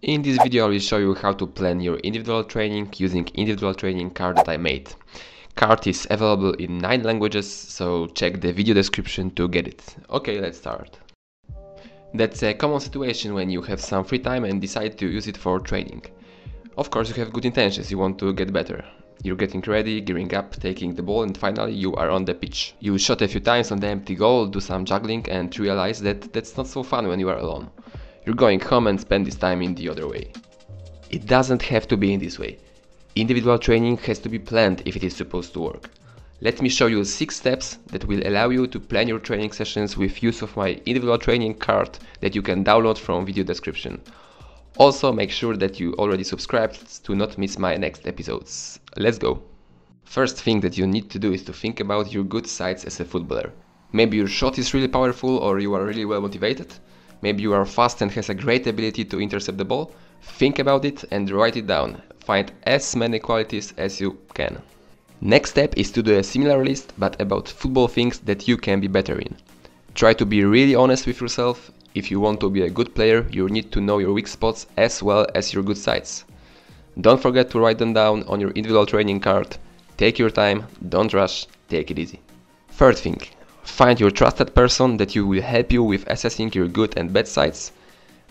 In this video I will show you how to plan your individual training using individual training card that I made. Card is available in 9 languages, so check the video description to get it. Okay, let's start. That's a common situation when you have some free time and decide to use it for training. Of course you have good intentions, you want to get better. You're getting ready, gearing up, taking the ball and finally you are on the pitch. You shot a few times on the empty goal, do some juggling and realize that that's not so fun when you are alone. You're going home and spend this time in the other way. It doesn't have to be in this way. Individual training has to be planned if it is supposed to work. Let me show you 6 steps that will allow you to plan your training sessions with use of my individual training card that you can download from video description. Also make sure that you already subscribed to not miss my next episodes. Let's go! First thing that you need to do is to think about your good sides as a footballer. Maybe your shot is really powerful or you are really well motivated. Maybe you are fast and has a great ability to intercept the ball. Think about it and write it down. Find as many qualities as you can. Next step is to do a similar list but about football things that you can be better in. Try to be really honest with yourself if you want to be a good player, you need to know your weak spots as well as your good sides. Don't forget to write them down on your individual training card. Take your time, don't rush, take it easy. Third thing, find your trusted person that you will help you with assessing your good and bad sides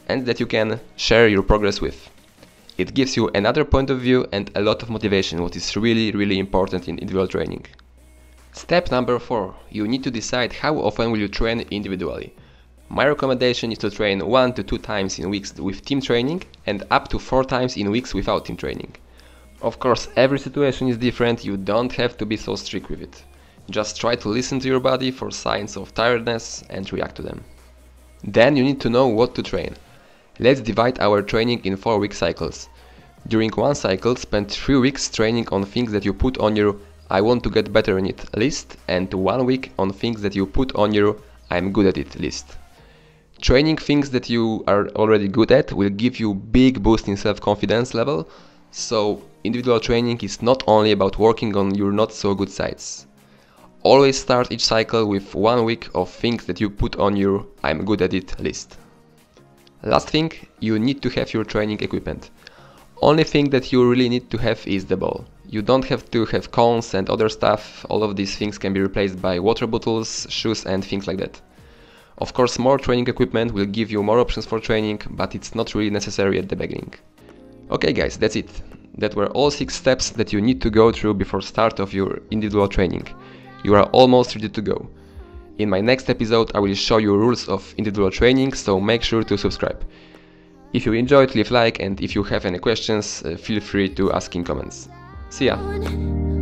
and that you can share your progress with. It gives you another point of view and a lot of motivation, what is really really important in individual training. Step number 4. You need to decide how often will you train individually. My recommendation is to train 1 to 2 times in weeks with team training and up to 4 times in weeks without team training. Of course, every situation is different, you don't have to be so strict with it. Just try to listen to your body for signs of tiredness and react to them. Then you need to know what to train. Let's divide our training in 4 week cycles. During one cycle, spend 3 weeks training on things that you put on your I want to get better in it list and 1 week on things that you put on your I'm good at it list. Training things that you are already good at will give you big boost in self-confidence level. So individual training is not only about working on your not so good sides. Always start each cycle with one week of things that you put on your I'm good at it list. Last thing, you need to have your training equipment. Only thing that you really need to have is the ball. You don't have to have cones and other stuff, all of these things can be replaced by water bottles, shoes and things like that. Of course, more training equipment will give you more options for training, but it's not really necessary at the beginning. Okay guys, that's it. That were all 6 steps that you need to go through before start of your individual training. You are almost ready to go. In my next episode I will show you rules of individual training, so make sure to subscribe. If you enjoyed, leave like and if you have any questions, uh, feel free to ask in comments. See ya!